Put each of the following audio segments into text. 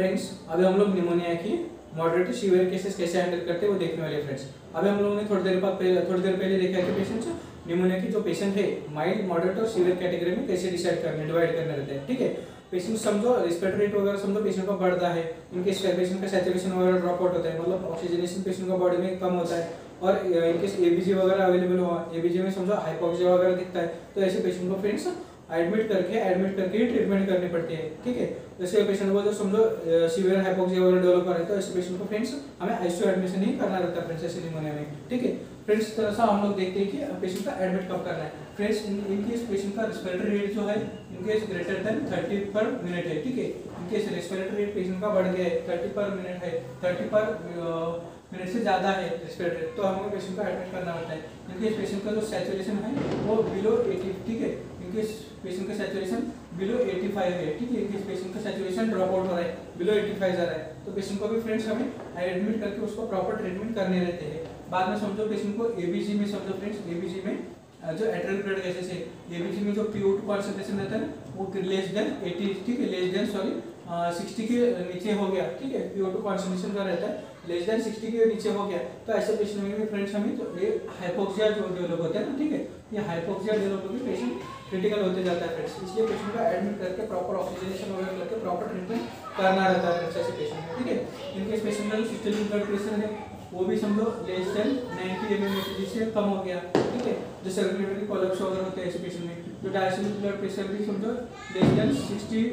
Friends अभी हम लोग निमोनिया की मॉडरेट सीवियर केसेस कैसे हैंडल करते हैं वो देखने वाले फ्रेंड्स अभी हम लोगों ने थोड़ी देर बाद थोड़ी देर पहले देखा है कि पेशेंट्स निमोनिया की जो पेशेंट है माइल्ड मॉडरेट और सीवियर कैटेगरी में कैसे डिसाइड करने डिवाइड करने रहते हैं, ठीक है? पेशेंट समझो रेस्पिरेटरी रेट वगैरह समझो पेशेंट का बढ़ता है इनकेस पेशेंट का सैचुरेशन वगैरह ड्रॉप आउट होता है मतलब ऑक्सीजनेशन पेशेंट का बॉडी में कम होता है, और इनकेस एबीजी वगैरह अवेलेबल हुआ एबीजी में समझो हाइपोक्सिया वगैरह दिखता है तो ऐसे पेशेंट को फ्रेंड्स एडमिट करके एडमिट करके ही ट्रीटमेंट करनी पड़ती है, ठीक है? जैसे पेशेंट को जो समझो सीवियर हाइपोक्सिया वगैरह डेवलप कर रहा तो ऐसे पेशेंट को फ्रेंड्स हमें आईसीयू एडमिशन ही करना रहता है फ्रेंड्स ऐसे निमोनिया में, ठीक है? फ्रेंड्स इस तरह से हम लोग देखते हैं कि पेशेंट का एडमिट कब करना है। Friends in in case patient का रेस्पिरेटरी रेट जो है इनकेस ग्रेटर देन 30 पर मिनट है, ठीक है? इनकेस रेस्पिरेटरी रेट पेशेंट का बढ़ गया है 30 पर मिनट है 30 पर मिनट से ज़्यादा है रेस्पिरेटरी तो हमें पेशेंट को एडमिट करना होता है। इनकेस पेशेंट का जो सैचुरेशन है, वो बिलो एटी ठीक है? इनकेस पेशेंट का सैचुरेशन बिलो 85 है। ठीक है इनकेस पेशेंट का सैचुरेशन ड्रॉप आउट हो रहा है बिलो 85 जा रहा है। तो पेशेंट को भी फ्रेंड्स हमें एडमिट करके उसको प्रॉपर ट्रीटमेंट करने रहते हैं। बाद में समझो पेशेंट को एबीजी में समझो फ्रेंड्स एबीजी में जो एट्रियल ब्लड गैसेस है एबीजी में जो PO2 कंसंट्रेशन रहता है वो लेस देन 80 ठीक है लेस देन सॉरी 60 के नीचे हो गया, ठीक है PO2 कंसंट्रेशन का रहता है लेस देन 60 के नीचे हो गया। तो ऐसे पेशेंट में फ्रेंड्स हमें तो ये हाइपोक्सिया जो डेवलप होता है ना, ठीक है, ये हाइपोक्सिया डेवलप होकर पेशेंट क्रिटिकल होते जाता है फ्रेंड्स इसलिए पेशेंट को एडमिट करके प्रॉपर ऑक्सीजनेशन वगैरह करके प्रॉपर ट्रीटमेंट करना रहता है ऐसे पेशेंट में ठीक है? इनकेस पेशेंट का सिस्टमिक ब्लड प्रेशर है, वो भी समझो लेस देन 90 एमएम से कम हो गया, ठीक है? जो सर्कुलेटरी कोलैप्स वगैरह होते हैं ऐसे पेशेंट में जो डायस्टोलिक ब्लड प्रेशर भी समझो लेस देन 60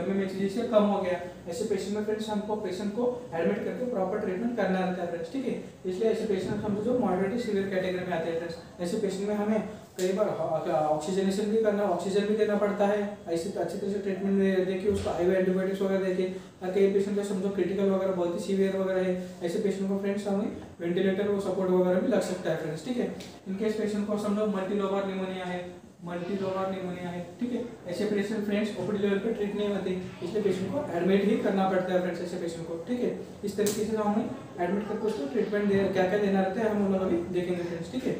एमएम से कम हो गया। ऐसे पेशेंट में फ्रेंड्स हमको पेशेंट को एडमिट करके प्रॉपर ट्रीटमेंट करना रहता है फ्रेंड्स ठीक है? इसलिए ऐसे पेशेंट समझो जो मॉडरेट सीवियर कैटेगरी में आते हैं फ्रेंड्स ऐसे पेशेंट में हमें कई बार ऑक्सीजनेशन भी करना ऑक्सीजन भी देना पड़ता है। ऐसे अच्छी तरह से ट्रीटमेंट देखिए, उसको आईवी एंटीबायोटिक्स वगैरह देखिए और कई पेशेंट का समझो क्रिटिकल वगैरह, बहुत ही सीवियर वगैरह है। ऐसे पेशेंट को फ्रेंड्स हमें वेंटिलेटर वो सपोर्ट वगैरह भी लग सकता है फ्रेंड्स ठीक है? इनकेस पेशेंट को समझो मल्टीलोबार निमोनिया है मल्टी मल्टीलोबार निमोनिया है, ठीक है? ऐसे पेशेंट फ्रेंड्स ओपीडी लेवल पर ट्रीट नहीं होते, इसलिए पेशेंट को एडमिट ही करना पड़ता है फ्रेंड्स ऐसे पेशेंट को, ठीक है? इस तरीके से हमें एडमिट करके उसको ट्रीटमेंट दे क्या क्या देना रहता है, हम लोग अभी देखेंगे फ्रेंड्स ठीक है?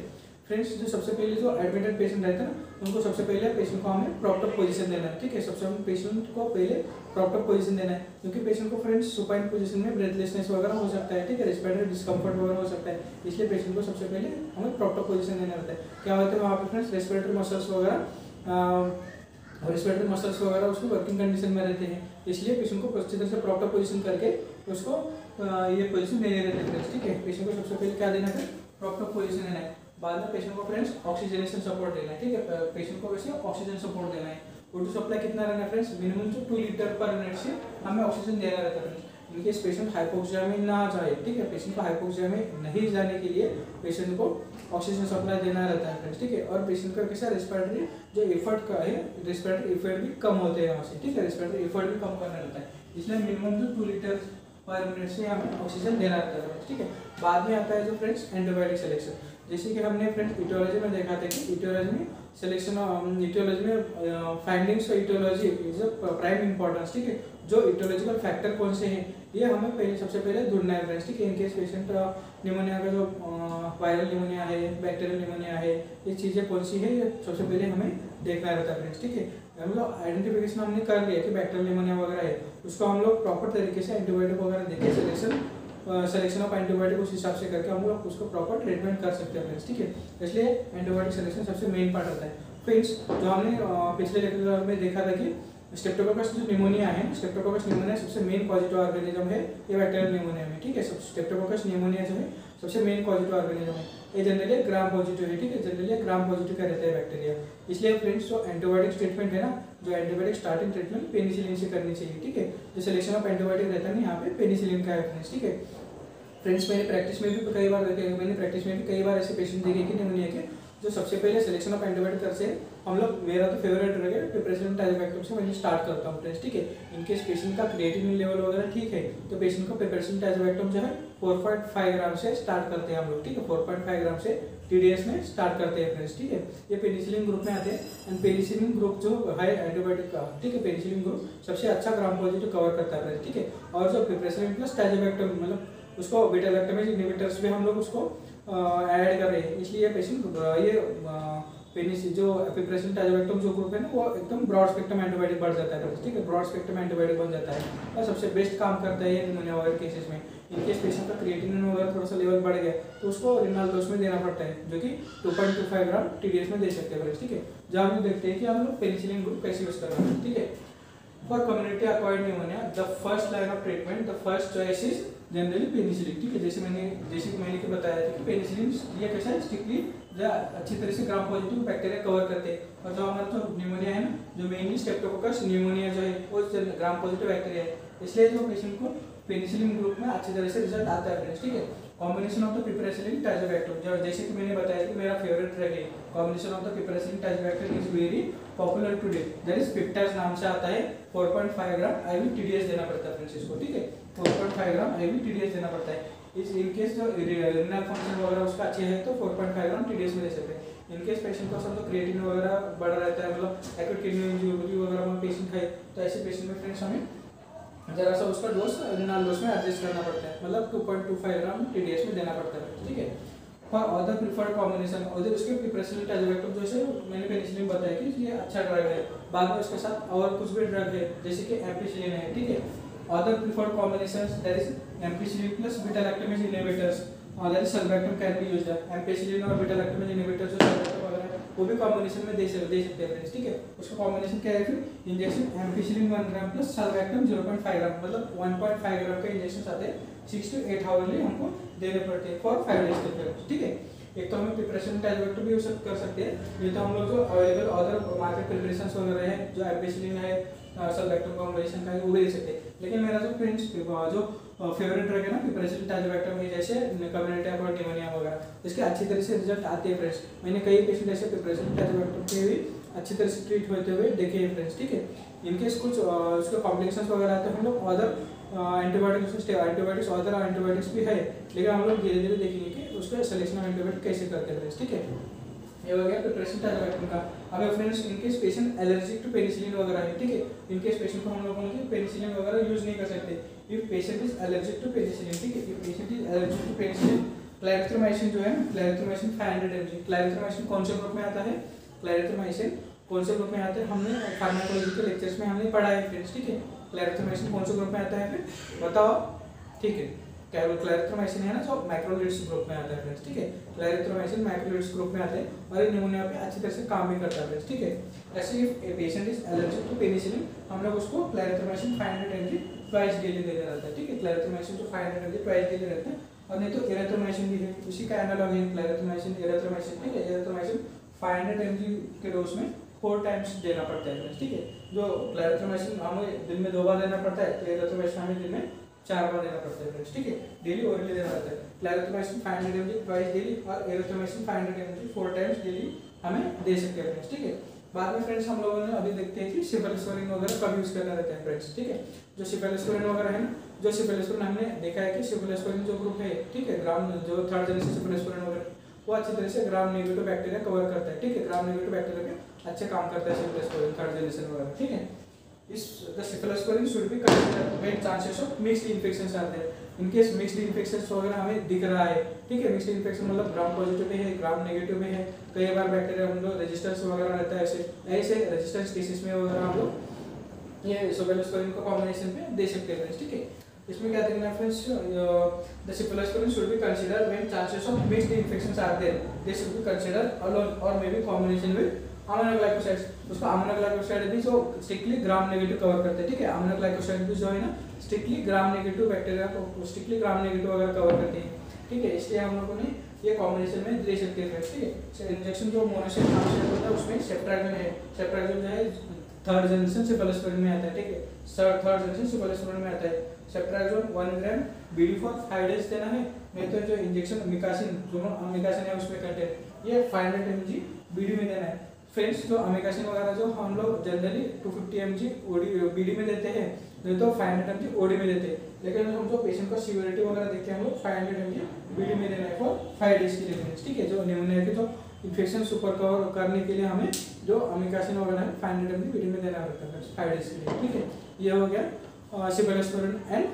फ्रेंड्स जो सबसे पहले जो एडमिटेड पेशेंट रहते हैं ना, उनको सबसे पहले पेशेंट को हमें प्रॉपर पोजीशन देना है, ठीक है? सबसे हमें पेशेंट को पहले प्रॉपर पोजीशन देना है, क्योंकि पेशेंट को फ्रेंड्स सुपाइन पोजीशन में ब्रेथलेसनेस वगैरह हो सकता है, ठीक है? रेस्पिरेटरी डिस्कम्फर्ट वगैरह हो सकता है, इसलिए पेशेंट को सबसे पहले हमें प्रॉपर पोजीशन देना रहता है। क्या होता है वहाँ पर फ्रेंड्स रेस्पिरेटरी मसल्स वगैरह रेस्पिरेटरी मसल्स वगैरह उसको वर्किंग कंडीशन में रहते हैं, इसलिए पेशेंट को अच्छी तरह से प्रॉपर पोजीशन करके उसको ये पोजीशन देने रहते हैं, ठीक है? पेशेंट को सबसे पहले क्या देना है? प्रॉपर पोजीशन देना है। बाद में पेशेंट को फ्रेंड्स ऑक्सीजनेशन सपोर्ट देना है, ठीक है? पेशेंट को वैसे ऑक्सीजन सपोर्ट देना है। O2 सप्लाई कितना रहना है friends minimum two litre per minute से हमें ऑक्सीजन देना रहता है फ्रेंड्स इनकेस पेशेंट हाइपोक्सिया में ना जाए, ठीक है? पेशेंट को हाइपोक्सिया में नहीं जाने के लिए पेशेंट को ऑक्सीजन सप्लाई देना रहता है फ्रेंड्स ठीक है? और पेशेंट का कैसा रेस्पिरेटरी जो एफर्ट का है रेस्पिरेटरी एफर्ट भी कम होते हैं वहाँ से, ठीक है? रेस्पिरेटरी एफर्ट भी कम करना रहता है। इसलिए मिनिमम जो टू लीटर पर मिनट से हमें ऑक्सीजन देना रहता है ठीक है? बाद में आता है जो फ्रेंड्स एंटीबायोटिक सिलेक्शन जैसे कि हमने फ्रेंड्स इटियोलॉजी में देखा था कि इटियोलॉजी में सिलेक्शन इटियोलॉजी में findings of aetiology is a prime importance ठीक है? जो इटियोलॉजिकल फैक्टर कौन से हैं, ये हमें पहले, सबसे पहले ढूंढना है फ्रेंड्स ठीक है? इनकेस पेशेंट निमोनिया का जो वायरल निमोनिया है बैक्टीरियल निमोनिया है, ये चीज़ें कौन सी है, ये सबसे पहले हमें देखना रहता है फ्रेंड्स ठीक है? हम लोग आइडेंटिफिकेशन हमने कर लिया कि बैक्टीरियल निमोनिया वगैरह है, उसको हम लोग प्रॉपर तरीके से एंटीबायोटिक वगैरह देके सिलेक्शन सिलेक्शन ऑफ़ एंटीबायोटिक उस हिसाब से करके हम लोग उसको प्रॉपर ट्रीटमेंट कर सकते हैं फ्रेंड्स ठीक है? इसलिए एंटीबायोटिक सिलेक्शन सबसे मेन पार्ट होता है। फ्रेंड्स जो हमने पिछले लेक्चर में देखा था कि स्टेप्टोकोकस जो निमोनिया है स्टेप्टोकोकस निमोनिया सबसे मेन पॉजिटिव ऑर्गेनिज्म है ये बैक्टीरियल निमोनिया में, ठीक है? सब स्टेप्टोकोकस निमोनिया जो है सबसे मेन पॉजिटिव ऑर्गेनिज्म है ये जनरली ग्राम पॉजिटिव है, ठीक है? जनरली ग्राम पॉजिटिव का रहता है बैक्टीरिया इसलिए फ्रेंड्स जो एंटीबायोटिक ट्रीटमेंट है ना, जो एंटीबायोटिक स्टार्टिंग ट्रीटमेंट पेनिसिलिन से करनी चाहिए, ठीक है? जो सिलेक्शन ऑफ़ एंटीबायोटिक रहता है ना, यहाँ पे पेनिसिलिन का है ठीक है? फ्रेंड्स मैंने प्रैक्टिस में भी कई बार देखे मैंने प्रैक्टिस में भी कई बार ऐसे पेशेंट देखे कि निमोनिया के जो सबसे पहले सिलेक्शन ऑफ़ एंटीबायोटिक करते हैं, हम लोग, मेरा तो फेवरेट रहेगा पिप्रेसिडेंट टाइजोबैक्टम से मैंने स्टार्ट करता हूँ फ्रेंड्स ठीक है? इनकेस पेशेंट का क्रिएटिनिन लेवल वगैरह ठीक है तो पेशेंट को पिप्रेसिडेंट टाइजोबैक्टम जो है 4.5 ग्राम से स्टार्ट करते हैं हम लोग, ठीक है? 4.5 ग्राम से टीडीएस में स्टार्ट करते हैं फ्रेंड्स, ठीक है? ये पेनिसिलिन ग्रुप में आते हैं। एंड पेनिसिलिन ग्रुप जो है एंटीबायोटिक का ठीक है पेनिसिलिन ग्रुप सबसे अच्छा ग्राम पॉजिटिव कवर करता है फ्रेंड्स, ठीक है? और जो पिप्रेसिडेंट प्लस टाइजोबैक्टम मतलब उसको बीटा लैक्टमेज इनहिबिटर्स भी हम लोग उसको ऐड कर रहे हैं। इसलिए पेशेंट ये पेनिस जो एपिप्रेसिन टाइजोवेक्टम जो ग्रुप है ना, वो एकदम ब्रॉड स्पेक्ट्रम एंटीबायोटिक बढ़ जाता है ठीक है? ब्रॉड स्पेक्ट्रम एंटीबायोटिक बन जाता है। और सबसे बेस्ट काम करता है ये निमोनिया वगैरह केसेस में। इनकेस पेशेंट का क्रिएटिनिन वगैरह थोड़ा सा लेवल बढ़ गया तो उसको रिनाल डोज में देना पड़ता है, जो कि 2.25 ग्राम टीडीएस में दे सकते हैं ठीक है? जब हम देखते हैं कि हम लोग पेनिसिलिन ग्रुप कैसे यूज़ करना है, ठीक है? For community acquired pneumonia the first line of treatment the first choice is generally penicillin ठीक है? जैसे मैंने जैसे मैंने कि बताया था कि पेनिसिलिन ये कैसा है? स्ट्रिक्टली अच्छी तरह से ग्राम पॉजिटिव बैक्टीरिया कवर करते हैं। और जो हमारा जो निमोनिया है ना, जो मेनली स्टेप्टोकोकस निमोनिया जो है, वो ग्राम पॉजिटिव बैक्टीरिया है। इसलिए जो पेशेंट को पेनिसिलिन ग्रुप में अच्छी तरह से रिज़ल्ट आता है ठीक है? Combination of the piperacillin tazobactam जैसे कि मैंने बताया कि मेरा फेवरेट ड्रग है। Combination of the piperacillin tazobactam is very popular today that is Piptaz नाम से आता है। 4.5 ग्राम आईवी टीडीएस देना पड़ता है फ्रेंड्स इसको, ठीक है? 4.5 ग्राम आईवी टीडीएस देना पड़ता है। इस इन केस जो रिनल फ़ंक्शन वगैरह उसका अच्छे है तो 4.5 ग्राम टीडीएस में दे सकते हैं। इन केस पेशेंट को समझो क्रिएटिन वगैरह बढ़ा रहता है मतलब एक्यूट किडनी इंजरी वगैरह पेशेंट है तो ऐसे पेशेंट में फ्रेंड्स हमें जरा सा उसका डोज रिनाल डोज में एडजस्ट करना पड़ता है। मतलब 2.25 ग्राम टीडीएस में देना पड़ता है। ठीक है? फॉर अदर प्रिफर्ड कॉम्बिनेशन और उसके प्रिपरेशन टाइजोवेक्टम जैसे मैंने पेनिसिलिन बताया कि ये अच्छा ड्रग है। बाद में उसके साथ और कुछ भी ड्रग है, जैसे कि एम्पिसिलिन है। ठीक है? Other preferred combination that is ampicillin plus beta lactamase inhibitors और that is sulbactam can be used ampicillin और बीटा लैक्टमेज इनहिबिटर्स जो वगैरह वो भी कॉम्बिनेशन में दे सकते हैं फ्रेंड्स ठीक है? उसका कॉम्बिनेशन क्या है फिर? Injection ampicillin 1 gram plus sulbactam 0.5 gram मतलब 1.5 ग्राम का इंजेक्शन आते हैं। 6 टू 8 आवरली हमको देने पड़ते हैं फॉर 5 डेज़ के लिए, ठीक है? एक तो हमें प्रिपरेशन टाइजोवेक्टर भी यूज़ कर सकते हैं। ये तो हम लोग जो अवेलेबल अदर मार्केट प्रिपरेशंस वगैरह है, जो एम्पिसिलिन है सल्फेक्टम कॉम्बिनेशन का वो भी दे सकते हैं। लेकिन मेरा जो फ्रेंड्स जो फेवरेट ड्रग है ना प्रिपरेशन टाइजोवेक्टर में जैसे कम्युनिटी और निमोनिया वगैरह। इसके अच्छी तरह से रिज़ल्ट आते हैं फ्रेंड्स मैंने कई पेशेंट ऐसे प्रिपरेशन टाइजोवेक्टर के भी अच्छी तरह से ट्रीट होते हुए देखे हैं फ्रेंड्स ठीक है? इनकेस कुछ उसके कॉम्प्लिकेशन वगैरह आते हैं। हम लोग other antibiotics antibiotics other antibiotics भी है। लेकिन हम लोग धीरे धीरे देखेंगे कि उसका सिलेक्शन ऑफ़ एंटीबायोटिक कैसे करते हैं ठीक है? ये हो गया प्रिपरेशन टाइजोवेक्टर का। अगर friends in case patient allergic to penicillin वगैरह है, ठीक है? इनकेस पेशेंट को हम लोग पेनिसिलिन वगैरह यूज़ नहीं कर सकते। If patient is allergic to penicillin ठीक है? If patient is allergic to penicillin clarithromycin जो है क्लैरिथ्रोमाइसिन 500 mg क्लैरिथ्रोमाइसिन कौन से ग्रुप में आता है? क्लैरिथ्रोमाइसिन कौन से ग्रुप में आता है? हमने फार्माकोलॉजी के लेक्चर्स में हमने पढ़ा है फ्रेंड्स ठीक है? क्लैरिथ्रोमाइसिन कौन से ग्रुप में आता है फिर बताओ ठीक है? क्लैरिथ्रोमाइसिन है ना? जो माइक्रोलिड्स ग्रुप में आता है फ्रेंड्स ठीक है? क्लैरिथ्रोमाइसिन माइक्रोलिड्स ग्रुप में आता है और ये निमोनिया पे अच्छी तरह से काम भी करता है ठीक है? ऐसे if patient is allergic to penicillin हम लोग उसको क्लैरिथ्रोमाइसिन 500 mg ट्वाइस डेली देना रहता है, ठीक है? क्लैरिथ्रोमाइसिन तो 500 mg ट्वाइस डेली रहता है। और नहीं तो एरिथ्रोमाइसिन भी है। उसी का एनालॉग है क्लैरिथ्रोमाइसिन एरिथ्रोमाइसिन ठीक है? एरिथ्रोमाइसिन 500 mg के डोज में फोर टाइम्स देना पड़ता है, ठीक है? जो क्लैरिथ्रोमाइसिन हमें दिन में दो बार देना पड़ता है तो एरिथ्रोमाइसिन हमें दिन में चार बार देना पड़ता है ठीक है? डेली ओरली देना रहता है। क्लैरिथ्रोमाइसिन 500 mg ट्वाइस डेली और erythromycin 500 mg four times daily हमें दे सकते हैं ठीक है? बाद में फ्रेंड्स हम लोगों ने अभी देखते हैं कि सिफेलिस्टोरिन वगैरह कब यूज़ करना रहता है फ्रेंड्स ठीक है? जो सिफेलिस्टोरिन वगैरह है जो सिफेलिस्टोरिन हमने देखा है कि सिफेलिस्टोरिन जो ग्रुप है, ठीक है ग्राम जो थर्ड जनरेशन सिफेलिस्टोरिन वगैरह, वो अच्छी तरह से ग्राम नेगेटिव बैक्टीरिया कवर करता है, ठीक है? ग्राम नेगेटिव बैक्टीरिया पे अच्छे काम करता है सिफेलिस्टोरिन थर्ड जनरेशन वगैरह, ठीक है? इस, the cephalosporin should be considered when chances of mixed infections are there. In case mixed infection वगैरह हमें दिख रहा है। ठीक है मिक्सड इन्फेक्शन मतलब ग्राउंड पॉजिटिव में है ग्राउंड नेगेटिव में है। कई बार बैक्टेरिया हम लोग रेजिस्टेंस वगैरह रहता है, ऐसे ऐसे रेजिस्टेंस केसेस में वगैरह हम लोग ये सोबेलोस्कोरिन का कॉम्बिनेशन में दे सकते हैं, ठीक है। इसमें क्या देखना friends the cephalosporin should be consider when chances of mixed infections are there they should be consider alone और मे बी कॉम्बिनेशन विद उसको भी जो स्ट्रिक्टली ग्राम नेगेटिव कवर करते हैं, ठीक है? भी जो है ना स्ट्रिक्टली ग्राम नेगेटिव बैक्टीरिया को स्ट्रिक्टली ग्राम नेगेटिव वगैरह कवर करते हैं, ठीक है? इसलिए हम लोगों ने ये कॉम्बिनेशन में दे सकते हैं, ठीक है? इंजेक्शन जो होता है, उसमें है। जो है थर्ड जनरेशन से में आता है, ठीक है? थर्ड जनरेशन से में आता है। One gram BD for five days देना है। नहीं तो जो इंजेक्शन मिकासिन मिकासिन है, उसमें कंटेंट ये five hundred M G BD में देना है। फ्रेंड्स जो अमेकासिन वगैरह जो हम लोग generally 250 fifty M G BD में देते हैं, नहीं तो 500 हंड्रेड एम ओडी में देते हैं। लेकिन हम जो पेशेंट का सीवियरिटी वगैरह देखते हैं, हम लोग फाइव हंड्रेड एम बीडी में देना है फॉर फाइव डेज़ के लिए ठीक है? जो निमोनिया के जो इन्फेक्शन सुपर कवर करने के लिए हमें जो अमिकासिन वगैरह है फाइव हंड्रेड एम बीडी में देना रहता है फाइव डेज़ के लिए, ठीक है? ये हो गया सिबेलोस्पोरिन एंड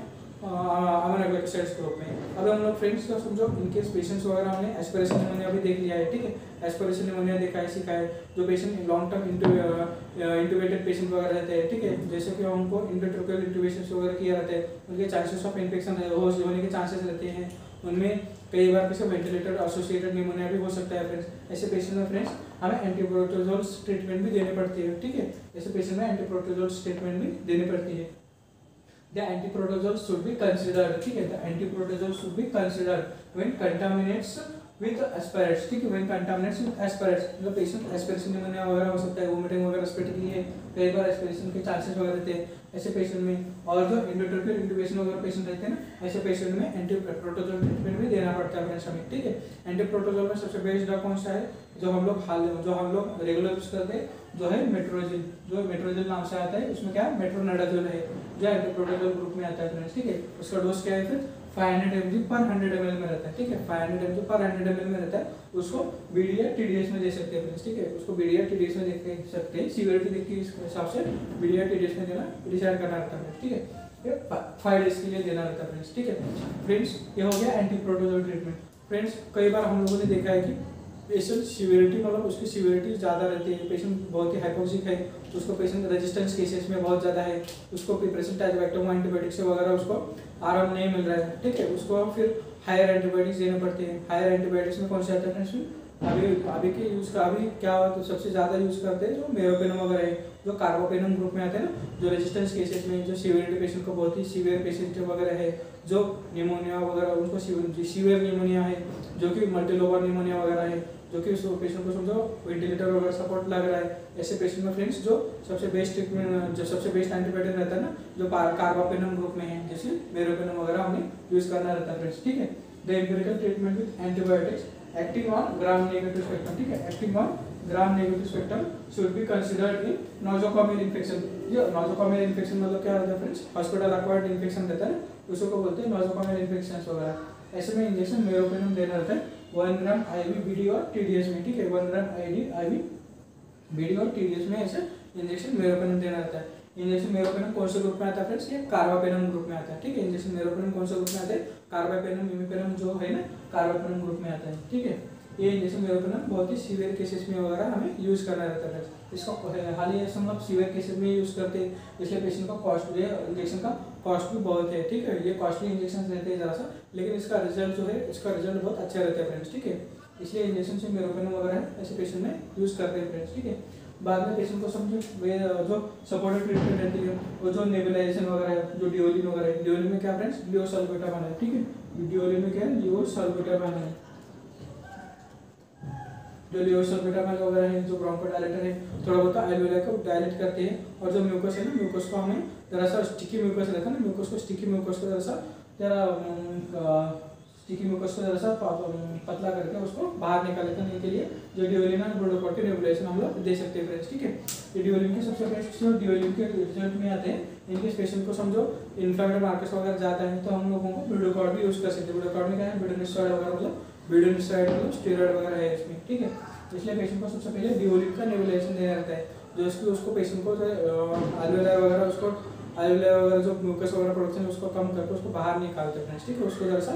अमोनोग्लाइकोसाइड्स ग्रुप में। अब हम लोग फ्रेंड्स का समझो इनकेस पेशेंट्स वगैरह हमने एस्पिरेशन निमोनिया भी देख लिया है, ठीक है? एस्पिरेशन निमोनिया देखा है, सीखा है। जो patient long term intubated patient वगैरह रहते हैं, ठीक है? जैसे कि उनको इंटरट्रोकल इंटूबेशन वगैरह किया रहता है, उनके चांसेस ऑफ़ इन्फेक्शन होने के चांसेस रहते हैं। उनमें कई बार कैसे वेंटिलेटर एसोसिएटेड निमोनिया भी हो सकता है फ्रेंड्स ऐसे पेशेंट में फ्रेंड्स हमें एंटीप्रोटोजोल्स ट्रीटमेंट भी देनी पड़ती है, ठीक है? ऐसे पेशेंट में एंटीप्रोटोजोल्स ट्रीटमेंट भी देनी पड़ती है। The antiprotozoal should be considered. ठीक है? The antiprotozoal should be considered when contaminates with aspirates. ठीक है? When contaminates with aspirates. मतलब पेशेंट एस्पिरेशन निमोनिया वगैरह हो सकता है वोमिटिंग वगैरह रेस्पिरेटरी है। कई बार एस्पिरेशन के चांसेस वगैरह रहते हैं ऐसे पेशेंट में। और जो इंडोट्रोपियल इंटुबेशन वगैरह पेशेंट रहते हैं ना, ऐसे पेशेंट में प्रोटोजोल ट्रीटमेंट भी देना पड़ता है फ्रेंड्स हमें ठीक है? प्रोटोजोल में सबसे बेस्ट ड्रग कौन सा है? जो हम लोग हाल जो हम लोग रेगुलर यूज़ करते हैं जो है मेट्रोजिल जो मेट्रोजिल नाम से आता है, उसमें क्या है? मेट्रोनाडाजोल है, जो एंटीप्रोटोजोल ग्रुप में आता है फ्रेंड्स ठीक है? उसका डोज क्या है फिर? 500 हंड्रेड एम जी पर 100 ml में रहता है, ठीक है? 500 mg पर 100 ml में रहता है, उसको बीडीए टीडीएस में दे सकते हैं फ्रेंड्स ठीक है? उसको बीडीए टीडीएस में देख सकते हैं सीवियरिटी के हिसाब से बीडीए टीडीएस में देना डिसाइड करना रहता है ठीक है? फाइव डेज़ के लिए देना रहता है फ्रेंड्स ठीक है? फ्रेंड्स ये हो गया एंटी प्रोटोजोल ट्रीटमेंट फ्रेंड्स कई बार हम लोगों ने देखा है कि पेशेंट सीवियरिटी मतलब उसकी सीवियरिटी ज़्यादा रहती है पेशेंट बहुत ही हाइपोक्सिक है, उसको पेशेंट रेजिस्टेंस केसेस में बहुत ज़्यादा है, उसको प्रिपरेशन टाइजोबैक्टोमा एंटीबायोटिक से वगैरह उसको आराम नहीं मिल रहा है, ठीक है? उसको हम फिर हायर एंटीबायोटिक्स देने पड़ते हैं। हायर एंटीबायोटिक्स में कौन से आते हैं अभी अभी के यूज़ का, अभी क्या तो सबसे ज़्यादा यूज़ करते हैं जो मेरोपेनम वगैरह है, जो कार्बोपेनम ग्रुप में आते हैं ना, जो रेजिस्टेंस केसेस में, जो सीवियरिटी पेशेंट को बहुत ही सीवियर पेशेंट वगैरह है, जो निमोनिया वगैरह, उनको सीवियर निमोनिया है, जो कि मल्टीलोबर निमोनिया वगैरह है जो कि उस पेशेंट को समझो वेंटिलेटर वगैरह सपोर्ट लग रहा है। ऐसे पेशेंट में फ्रेंड्स जो सबसे बेस्ट ट्रीटमेंट जो सबसे बेस्ट एंटीबायोटिक रहता है ना, जो कार्बापेनम ग्रुप में है, जैसे मेरोपेनम वगैरह हमें यूज़ करना रहता है फ्रेंड्स ठीक है? The empirical treatment with antibiotics acting on gram negative spectrum ठीक है? Acting on gram negative spectrum should be considered in nosocomial infection ये नोजोकॉमियल इन्फेक्शन मतलब क्या होता है फ्रेंड्स हॉस्पिटल अक्वायर्ड इन्फेक्शन रहता है उसको बोलते हैं नोजोकॉमियल इन्फेक्शन वगैरह। ऐसे में इंजेक्शन मेरोपेनम देना रहता है। वन ग्राम आईवी बीडी और टीडीएस में, ठीक है? One gram ID IV BD और टीडीएस में ऐसे इंजेक्शन मेरोपेनम देना रहता है। इंजेक्शन मेरोपेनम कौन से ग्रुप में आता है फ्रेंड्स ये कार्बापेनम ग्रुप में आता है, ठीक है? इंजेक्शन मेरोपेनम कौन से ग्रुप में आता है? कार्बापेनम इमिपेनम जो है ना कार्बापेनम ग्रुप में आता है, ठीक है? ये इंजेक्शन मेरोपेनम बहुत ही सीवियर केसेस में वगैरह हमें यूज़ करना रहता है इसका हाल ही ऐसा लोग सीवियर केसेस में यूज़ करते हैं इसलिए पेशेंट का कॉस्ट ये इंजेक्शन का कॉस्ट भी बहुत है, ठीक है? ये कॉस्टली इंजेक्शन रहते हैं ज़रा सा, लेकिन इसका रिज़ल्ट जो है, इसका रिज़ल्ट बहुत अच्छा रहता है फ्रेंड्स ठीक है? इसलिए इंजेक्शन से मेरोपेनम वगैरह ऐसे पेशेंट में यूज़ करते हैं फ्रेंड्स ठीक है? बाद में पेशेंट को समझो, वे जो सपोर्टिव ट्रीटमेंट रहती है, वो जो नेबुलाइजेशन वगैरह है जो डिओलिन वगैरह है डिओलिन में क्या फ्रेंड्स लियो सल्फेटा बना है, ठीक है? डिओलिन में क्या है? लियो सल्फेटा बना है। जो लियो सल्फेटा वगैरह है, जो ब्रोंकोडायलेटर है, थोड़ा बहुत एलवेला को डायलेट करते हैं और जो म्यूकस है ना म्यूकस को हमें जरा सा स्टिकी म्यूकस रहता है ना म्यूकस को स्टिकी म्यूकस को जरा सा, जरा स्टिकी म्यूकस को जरा सा पतला करके उसको बाहर निकालने के लिए। जो डिओलिन और ब्रोडोकॉर्टिक रेगुलेशन हम लोग दे सकते हैं फ्रेंड्स ठीक है? ये डिओलिन के सबसे बेस्ट जो डिओलिन के रिज़ल्ट में आते हैं, इनके पेशेंट को समझो। इन्फ्लामेटरी मार्केट्स वगैरह जाता है तो हम लोगों को ब्रोडोकॉर्ड भी यूज़ कर सकते हैं। ब्रोडोकॉर्ड में क्या है? ब्रोडोनिस्टॉइड वगैरह मतलब ब्रोडोनिस्टॉइड मतलब स्टेरॉइड वगैरह है इसमें, ठीक है? इसलिए पेशेंट को सबसे पहले डिओलिन का नेबुलाइजेशन देना रहता है। जो इसकी, उसको पेशेंट को आलवेला वगैरह, उसको आलवेला वगैरह, जो म्यूकस वगैरह प्रोडक्शन उसको कम करके उसको बाहर निकालते हैं, ठीक है? उसको जरा सा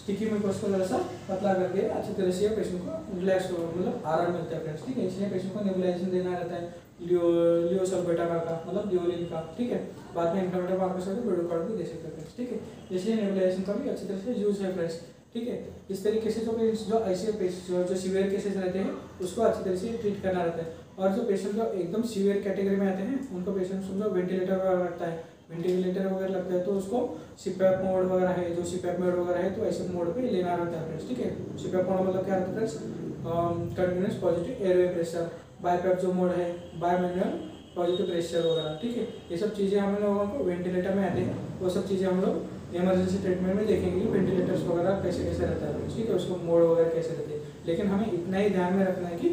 स्टिकी म्यूकस को जरा सा पतला करके अच्छी तरह से पेशेंट को रिलैक्स मतलब आराम मिलता है फ्रेंड्स ठीक है? इसलिए पेशेंट को नेबुलाइजेशन देना रहता है, लियो लियो सल्फेटा का मतलब लियोलिन का, ठीक है? बाद में इंफ्लेमेटरी मार्कर्स का प्रोटोकॉल भी दे सकते हैं फ्रेंड्स ठीक है? इसलिए नेबुलाइजेशन का भी अच्छी तरह से यूज़ है फ्रेंड्स ठीक है? इस तरीके से जो जो ऐसे जो, सीवियर केसेस रहते हैं उसको अच्छी तरह से ट्रीट करना रहता है। और जो पेशेंट जो एकदम सीवियर कैटेगरी में आते हैं उनको पेशेंट समझो वेंटिलेटर वगैरह लगता है। वेंटिलेटर वगैरह लगता है तो उसको सीपैप मोड वगैरह है जो सीपैप मोड वगैरह है तो ऐसे मोड पे लेना रहता है फ्रेंड्स ठीक है? सीपैप मोड मतलब क्या रहता है? Friends continuous positive airway pressure BiPAP जो मोड है बाय पॉजिटिव प्रेशर वगैरह, ठीक है? ये सब चीज़ें हम लोगों को वेंटिलेटर में आते हैं। वो सब चीज़ें हम लोग इमरजेंसी ट्रीटमेंट में देखेंगे वेंटिलेटर्स वगैरह कैसे कैसे रहता है। ठीक है? उसको मोड वगैरह कैसे रहते हैं। लेकिन हमें इतना ही ध्यान में रखना है कि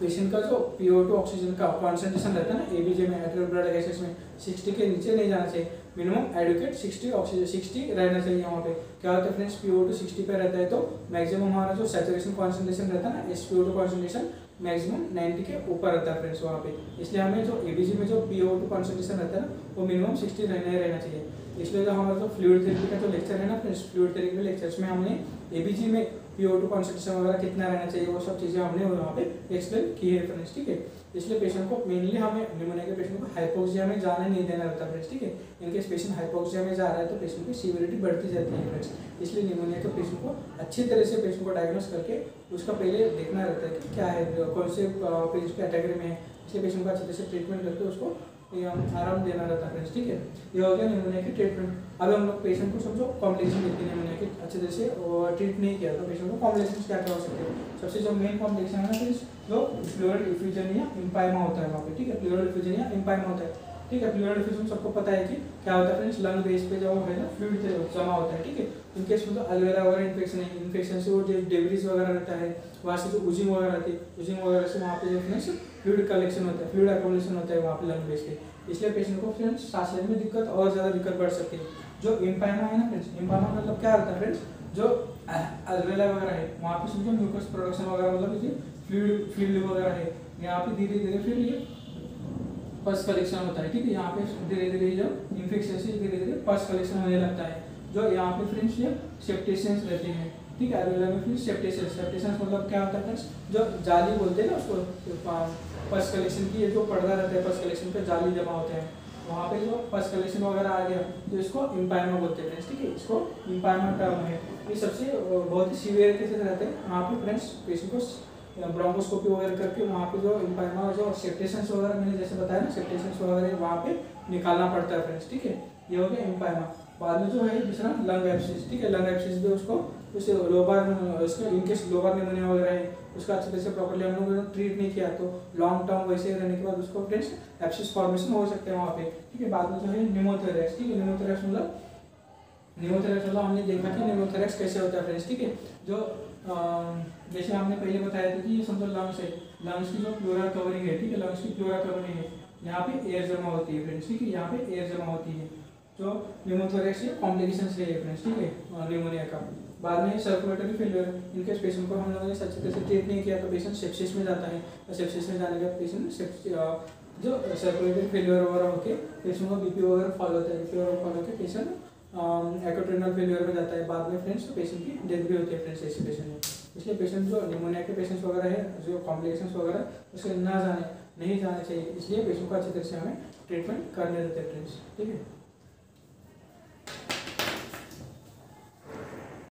पेशेंट का जो पीओ टू ऑक्सीजन का कॉन्सेंट्रेशन रहता है ना ए एबीजे में एट्रियल ब्लड गैसेस में 60 के नीचे नहीं जाना चाहिए। मिनिमम एडुकेट 60 ऑक्सीजन 60 रहना चाहिए वहाँ पे। क्या होता है फ्रेंड्स पी पीओ टू 60 पे रहता है तो मैक्सिमम हमारा जो सैचुरेशन कॉन्सेंट्रेशन रहता है ना as PO two concentration maximum 90 के ऊपर रहता है फ्रेंड्स वहाँ पे इसलिए हमें जो एबीजी में जो पीओ टू कॉन्सेंट्रेशन रहता है ना वो मिनिमम सिक्सटी रहना ही रहना चाहिए इसलिए जो हमारा जो फ्लूड थेरेपी का जो लेक्चर है ना फ्रेंड्स फ्लूड थेरेपी के लेक्चर्स में हमने एबीजी में पीओ टू कॉन्सेंट्रेशन वगैरह कितना रहना चाहिए, वो सब चीज़ें हमने वहाँ पे एक्सप्लेन की है फ्रेंड्स ठीक है? इसलिए पेशेंट को मेनली हमें निमोनिया के पेशेंट को हाइपोक्सिया में जाने नहीं देना रहता फ्रेंड्स ठीक है? इनकेस पेशेंट हाइपोक्सिया में जा रहा है तो पेशेंट की सीवियरिटी बढ़ती जाती है फ्रेंड्स इसलिए निमोनिया के पेशेंट को अच्छी तरह से पेशेंट को डायग्नोस करके उसका पहले देखना रहता है कि क्या है, कौन से पेशेंट कैटेगरी में है पेशेंट को अच्छे से ट्रीटमेंट करके उसको आराम देना रहता है ठीक है? ये हो गया निमोनिया की ट्रीटमेंट अब हम लोग पेशेंट को समझो कॉम्प्लिकेशन देखते हैं निमोनिया की अच्छे तरह से ट्रीट नहीं किया तो पेशेंट को कॉम्प्लिकेशन क्या क्या हो सकते हैं? सबसे जो मेन कॉम्प्लिकेशन है ना जो फ्लोरल इफ्यूजन या इम्पाइमा होता है वहाँ पे, ठीक है? फ्लोरल इफ्यूजन या इम्पाइमा होता है। ठीक है फ्लूड डिफ्यूजन सबको पता है कि क्या होता है फ्रेंड्स लंग बेस पे जो है ना फ्लूइड जमा होता है, ठीक है इनकेस मतलब अलवेरा वगैरह इन्फेक्शन है इन्फेक्शन से वो जो डेवरीज वगैरह रहता है, वहाँ से जो उजिंग वगैरह रहती है उजिंग वगैरह से वहाँ पे जो फ्रेंड्स फ्लूड कलेक्शन होता है फ्लूड एकोमोडेशन होता है वहाँ पे लंग बेस पे। इसलिए पेशेंट को फ्रेंड्स सांस लेने में दिक्कत और ज़्यादा दिक्कत बढ़ सकती है। जो इम्पाइमा है ना फ्रेंड्स इम्पाइमा मतलब क्या होता है फ्रेंड्स जो अलवेला वगैरह है, वहाँ पे समझो म्यूकस प्रोडक्शन वगैरह मतलब फ्लूड फ़ील्ड वगैरह है, यहाँ पे धीरे धीरे फिर ये पस कलेक्शन होता है, ठीक है? यहाँ पे धीरे धीरे जो इन्फेक्शन से धीरे धीरे पस कलेक्शन होने लगता है। जो यहाँ पे फ्रेंड्स ये सेप्टेशंस रहते हैं, ठीक है? एलवेला में फिर सेप्टेशंस सेप्टेशंस मतलब क्या होता है फ्रेंड्स जो जाली बोलते हैं ना उसको पस कलेक्शन की ये जो पर्दा रहता है पस कलेक्शन पे जाली जमा होते हैं। वहाँ पे जो पस कलेक्शन वगैरह आ गया तो इसको इम्पायरमा बोलते हैं फ्रेंड्स ठीक है? इसको इम्पायरमा टर्म है। ये सबसे बहुत ही सीवियर केसेस रहते हैं। वहाँ पे फ्रेंड्स पेशेंट को ब्रोंकोस्कोपी वगैरह करके वहाँ पे जो इम्पायमा जो सेप्टेशंस वगैरह मैंने जैसे बताया ना सेप्टेशंस वगैरह वहाँ पे निकालना पड़ता है फ्रेंड्स ठीक है? ये हो गया इम्पायमा बाद में जो है दूसरा लंग एप्सिस ठीक है? लंग एप्सिस भी उसको, उस लोबार उसका इनकेस लोबार निमोनिया वगैरह है, उसका अच्छे से प्रॉपरली हम लोग ट्रीट नहीं किया तो लॉन्ग टर्म वैसे रहने के बाद उसको फ्रेंड्स एप्सिस फॉर्मेशन हो सकते हैं वहाँ पे, ठीक है? बाद में जो है निमोथेरेक्स ठीक है? निमोथेरेक्स मतलब निमोथेरेक्स मतलब हमने देखा कि निमोथेरेक्स कैसे होता है फ्रेंड्स ठीक है? जो जैसे हमने पहले बताया था कि ये समझो लंग्स है। लंग्स की जो प्लोरा कवरिंग है, ठीक है? लंग्स की प्लोरा कवरिंग है। यहाँ पे एयर जमा होती है फ्रेंड्स ठीक है? यहाँ पे एयर जमा होती है। जो न्यूमोथोरेक्स ये कॉम्प्लिकेशन है फ्रेंड्स ठीक है? न्यूमोनिया का। बाद में सर्कुलेटरी फेलियर इनकेस पेशेंट को हम लोगों ने अच्छे तरह से ट्रीट नहीं किया तो पेशेंट सेप्सिस में जाता है। और सेप्सिस में जाने के बाद पेशेंट जो सर्कुलेटरी फेलियर वगैरह होकर पेशेंट को बीपी वगैरह फॉलो होता है। बीपी वगैरह फॉलो होकर पेशेंट एक्ट्रेनल फेलियर में जाता है। बाद में फ्रेंड्स पेशेंट की डेथ भी होती है फ्रेंड्स ऐसे पेशेंट में। इसलिए पेशेंट जो निमोनिया के पेशेंट्स वगैरह है, जो कॉम्प्लिकेशन वगैरह, उसके ना जाने, नहीं जाना चाहिए। इसलिए पेशेंट को अच्छी तरह से हमें ट्रीटमेंट करने देते हैं ठीक है?